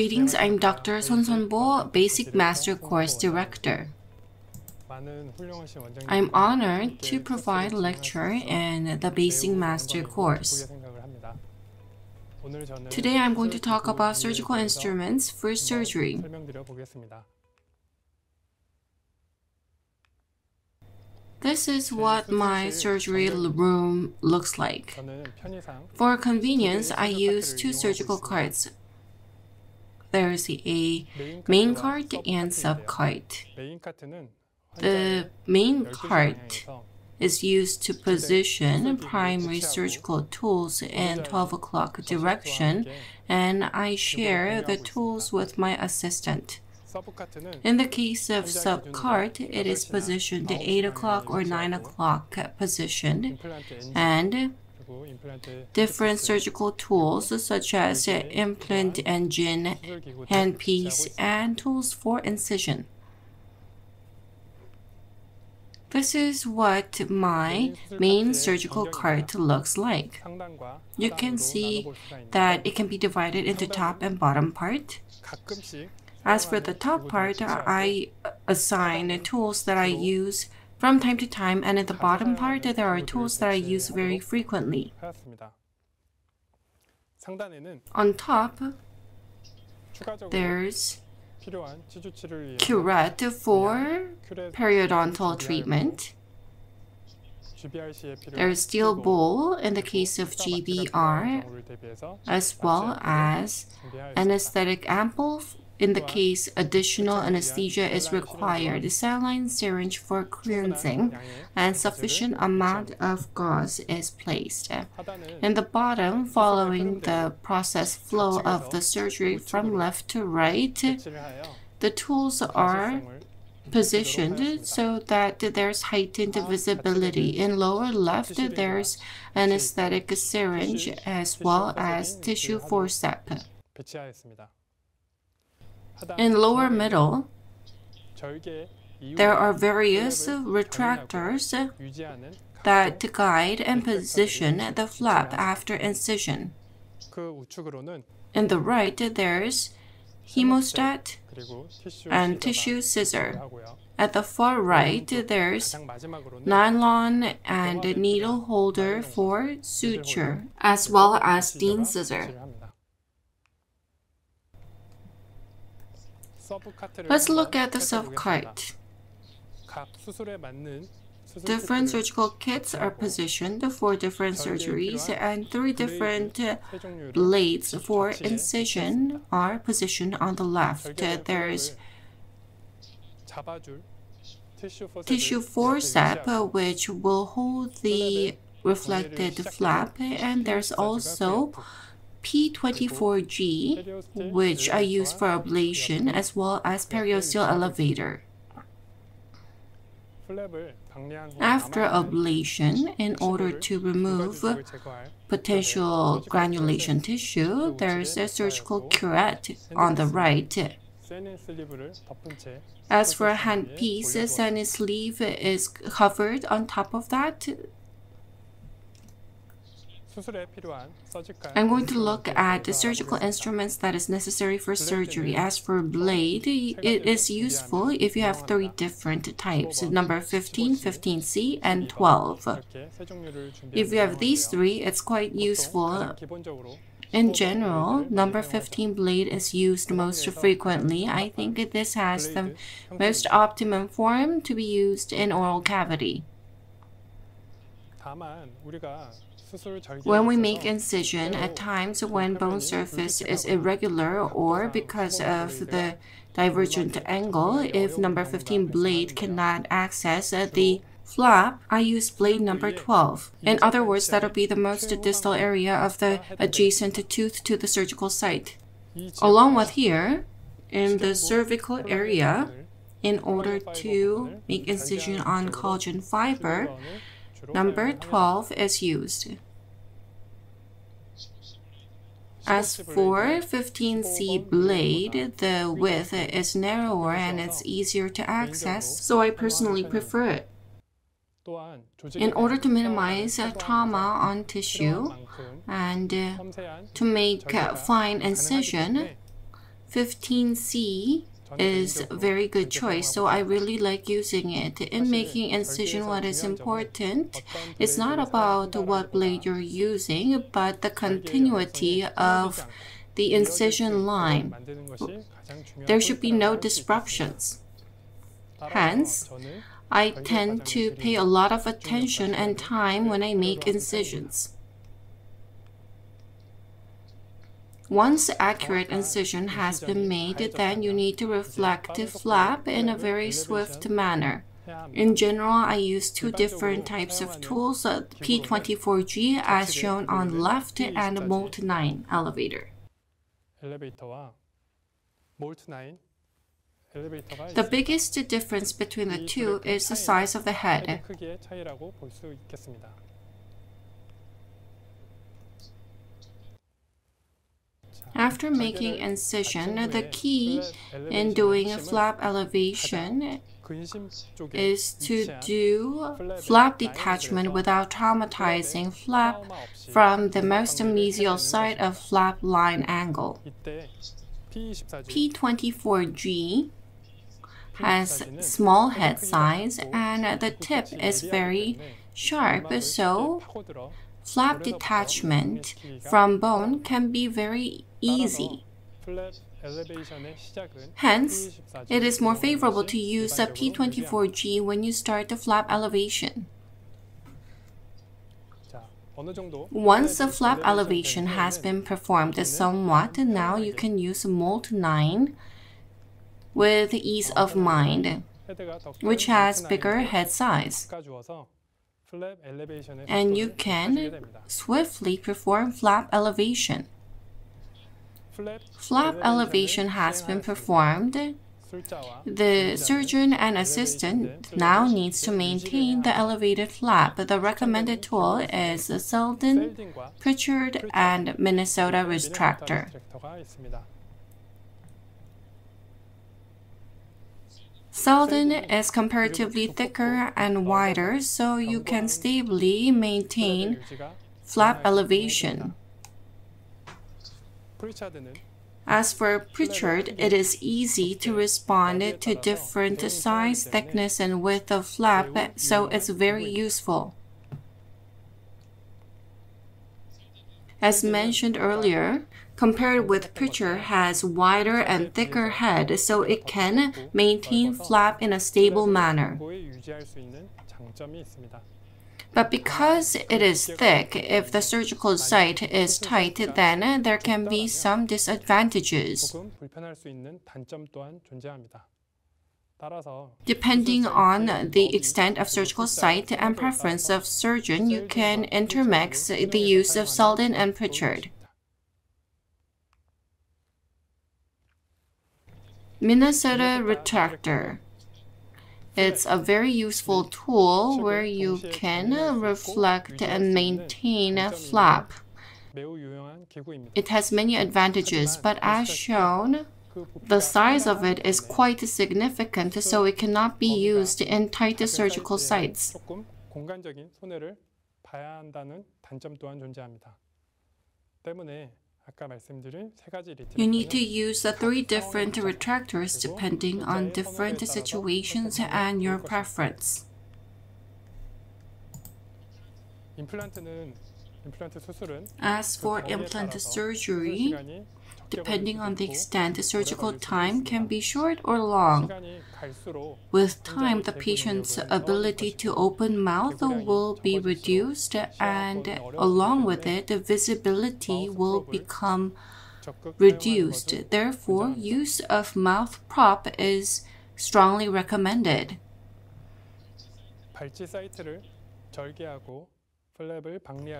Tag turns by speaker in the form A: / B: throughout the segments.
A: Greetings, I'm Dr. Son Sonbo, Basic Master Course Director. I'm honored to provide a lecture in the Basic Master course. Today I'm going to talk about surgical instruments for surgery. This is what my surgery room looks like. For convenience, I use two surgical carts, there's a main cart and sub cart. The main cart is used to position primary surgical tools in 12 o'clock direction, and I share the tools with my assistant. In the case of sub-cart, it is positioned 8 o'clock or 9 o'clock positioned, and different surgical tools such as uh, implant engine, handpiece, and tools for incision. This is what my main surgical cart looks like. You can see that it can be divided into top and bottom part. As for the top part, I assign tools that I use from time to time, and at the bottom part, there are tools that I use very frequently. On top, there's curette for periodontal treatment. There's steel bowl in the case of GBR, as well as anesthetic ampoule in the case additional anesthesia is required, the saline syringe for cleansing and sufficient amount of gauze is placed. In the bottom, following the process flow of the surgery from left to right, the tools are positioned so that there's heightened visibility. In lower left, there's anesthetic syringe as well as tissue forceps. In lower middle, there are various retractors that guide and position the flap after incision. In the right, there's hemostat and tissue scissor. At the far right, there's nylon and needle holder for suture, as well as Dean scissor. Let's look at the sub-cart. Different surgical kits are positioned for different surgeries and three different blades for incision are positioned on the left. There's tissue forceps which will hold the reflected flap and there's also P24G, which I use for ablation, as well as periosteal elevator. After ablation, in order to remove potential granulation tissue, there's a surgical curette on the right. As for a handpiece, a Sani sleeve is covered on top of that I'm going to look at the surgical instruments that is necessary for surgery. As for blade, it is useful if you have three different types, number 15, 15C, and 12. If you have these three, it's quite useful. In general, number 15 blade is used most frequently. I think this has the most optimum form to be used in oral cavity. When we make incision, at times when bone surface is irregular or because of the divergent angle, if number 15 blade cannot access uh, the flap, I use blade number 12. In other words, that'll be the most distal area of the adjacent tooth to the surgical site. Along with here, in the cervical area, in order to make incision on collagen fiber, Number 12 is used. As for 15C blade, the width is narrower and it's easier to access, so I personally prefer it. In order to minimize trauma on tissue and uh, to make uh, fine incision, 15C is a very good choice, so I really like using it. In making incision, what is important is not about what blade you're using, but the continuity of the incision line. There should be no disruptions. Hence, I tend to pay a lot of attention and time when I make incisions. Once accurate incision has been made, then you need to reflect the flap in a very swift manner. In general, I use two different types of tools, P24G as shown on left and Molt9 elevator. The biggest difference between the two is the size of the head. After making incision, the key in doing a flap elevation is to do flap detachment without traumatizing flap from the most mesial side of flap line angle. P24G has small head size and the tip is very sharp, so flap detachment from bone can be very easy. Hence, it is more favorable to use a P24G when you start the flap elevation. Once the flap elevation has been performed somewhat, now you can use Molt9 with ease of mind, which has bigger head size. And you can swiftly perform flap elevation. Flap elevation has been performed. The surgeon and assistant now needs to maintain the elevated flap. The recommended tool is Seldin, Pritchard, and Minnesota retractor. Seldin is comparatively thicker and wider, so you can stably maintain flap elevation. As for Pritchard, it is easy to respond to different size, thickness, and width of flap, so it's very useful. As mentioned earlier, compared with Pritchard has wider and thicker head, so it can maintain flap in a stable manner. But because it is thick, if the surgical site is tight, then there can be some disadvantages. Depending on the extent of surgical site and preference of surgeon, you can intermix the use of Seldin and Pritchard. Minnesota retractor. It's a very useful tool where you can reflect and maintain a flap. It has many advantages, but as shown, the size of it is quite significant, so it cannot be used in tight surgical sites. You need to use the three different retractors depending on different situations and your preference. As for implant surgery, depending on the extent, the surgical time can be short or long. With time, the patient's ability to open mouth will be reduced, and along with it, the visibility will become reduced. Therefore, use of mouth prop is strongly recommended.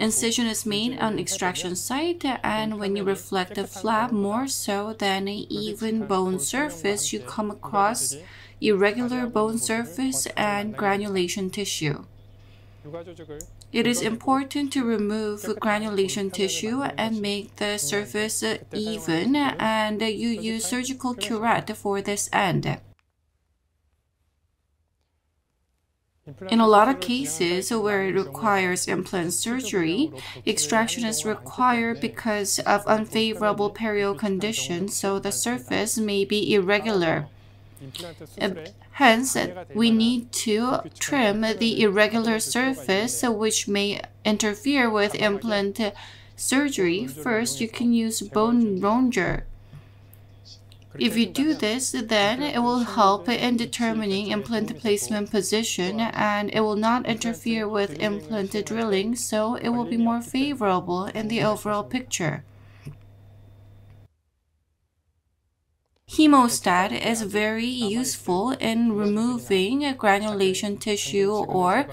A: Incision is made on extraction site, and when you reflect the flap more so than an even bone surface, you come across irregular bone surface and granulation tissue. It is important to remove granulation tissue and make the surface even, and you use surgical curette for this end. In a lot of cases where it requires implant surgery, extraction is required because of unfavorable perio conditions, so the surface may be irregular. Hence, we need to trim the irregular surface which may interfere with implant surgery. First, you can use bone rongeur. If you do this, then it will help in determining implant placement position and it will not interfere with implant drilling, so it will be more favorable in the overall picture. Hemostat is very useful in removing granulation tissue or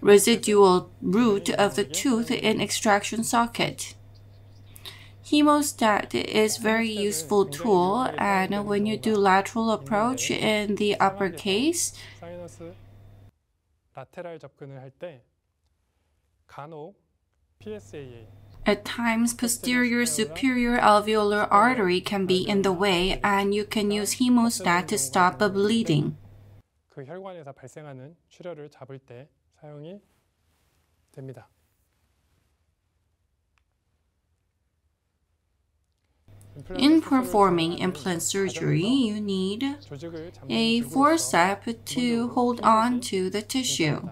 A: residual root of the tooth in extraction socket. Hemostat is very useful tool and when you do lateral approach in the upper case, at times, posterior superior alveolar artery can be in the way and you can use hemostat to stop the bleeding. 그 혈관에서 발생하는 출혈을 잡을 때 사용이 됩니다. In performing implant surgery, you need a forceps to hold on to the tissue.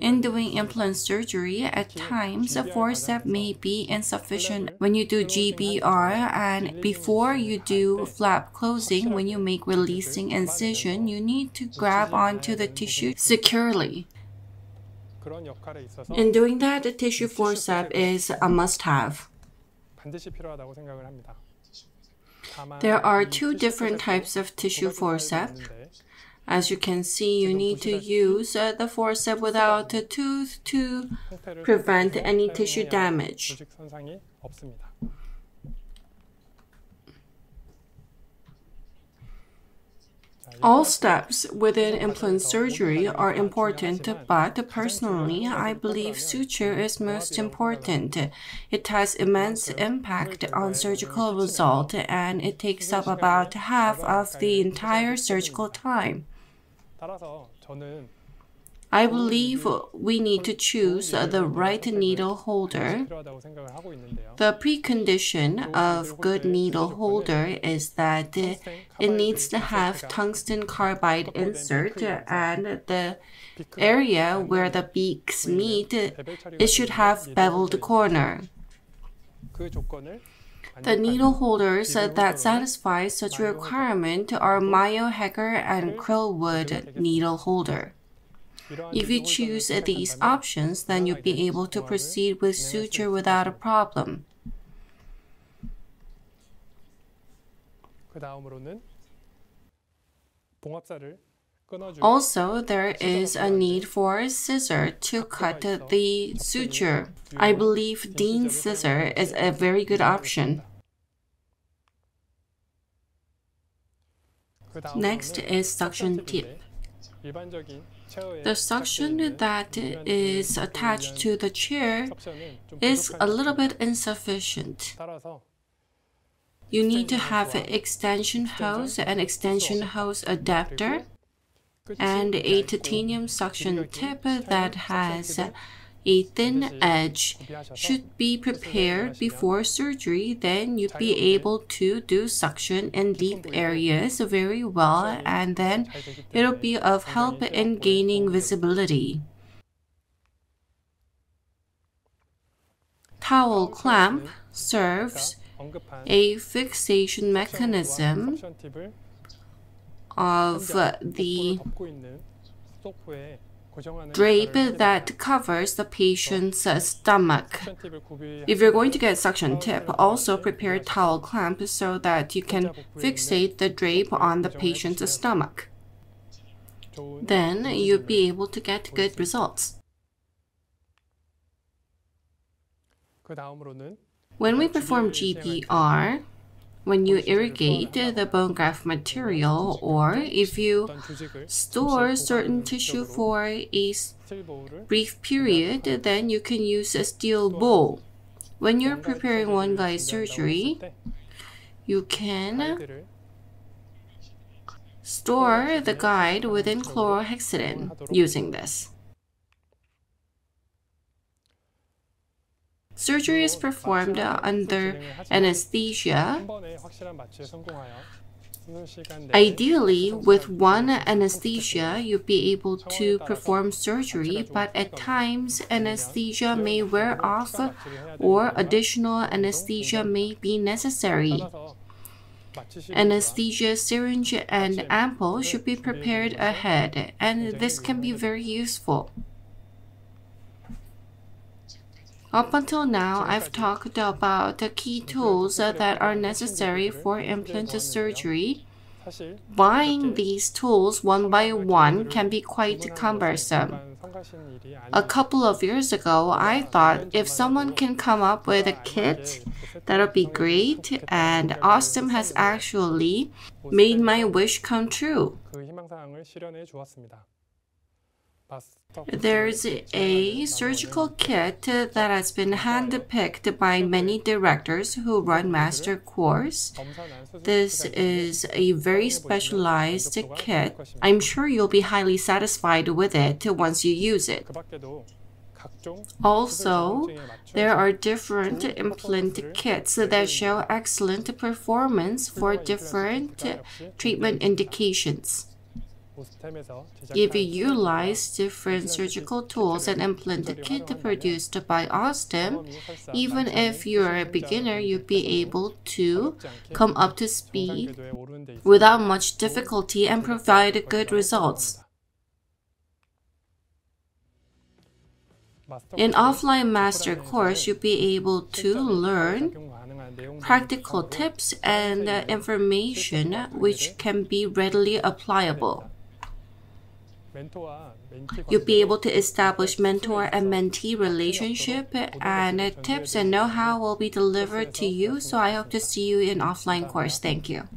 A: In doing implant surgery, at times a forceps may be insufficient when you do GBR and before you do flap closing, when you make releasing incision, you need to grab onto the tissue securely. In doing that, the tissue forceps is a must-have. There are two different types of tissue forceps. As you can see, you need to use uh, the forceps without a tooth to prevent any tissue damage. All steps within implant surgery are important, but personally, I believe suture is most important. It has immense impact on surgical result and it takes up about half of the entire surgical time. I believe we need to choose the right needle holder. The precondition of good needle holder is that it needs to have tungsten carbide insert and the area where the beaks meet, it should have beveled corner. The needle holders that satisfy such requirement are Mayo-Hegar and Crile-Wood needle holder. If you choose these options, then you'll be able to proceed with suture without a problem. Also, there is a need for a scissor to cut the suture. I believe Dean scissor is a very good option. Next is suction tip. The suction that is attached to the chair is a little bit insufficient. You need to have an extension hose, an extension hose adapter, and a titanium suction tip that has a thin edge should be prepared before surgery, then you'd be able to do suction in deep areas very well and then it'll be of help in gaining visibility. Towel clamp serves a fixation mechanism of the drape that covers the patient's uh, stomach. If you're going to get suction tip, also prepare a towel clamp so that you can fixate the drape on the patient's stomach. Then you'll be able to get good results. When we perform GBR, when you irrigate the bone graft material or if you store certain tissue for a brief period, then you can use a steel bowl. When you're preparing OneGuide surgery, you can Store the guide within chlorhexidine using this. Surgery is performed under anesthesia. Ideally, with one anesthesia, you'll be able to perform surgery, but at times anesthesia may wear off or additional anesthesia may be necessary. Anesthesia syringe and ampoule should be prepared ahead, and this can be very useful. Up until now, I've talked about the key tools that are necessary for implant surgery. Buying these tools one by one can be quite cumbersome. A couple of years ago, I thought if someone can come up with a kit, that'll be great, and Osstem has actually made my wish come true. There's a surgical kit that has been handpicked by many directors who run master course. This is a very specialized kit. I'm sure you'll be highly satisfied with it once you use it. Also, there are different implant kits that show excellent performance for different treatment indications. If you utilize different surgical tools and implant the kit produced by Osstem, even if you're a beginner, you'll be able to come up to speed without much difficulty and provide good results. In offline master course, you'll be able to learn practical tips and information which can be readily applicable. You'll be able to establish mentor and mentee relationship and tips and know-how will be delivered to you. So I hope to see you in offline course. Thank you.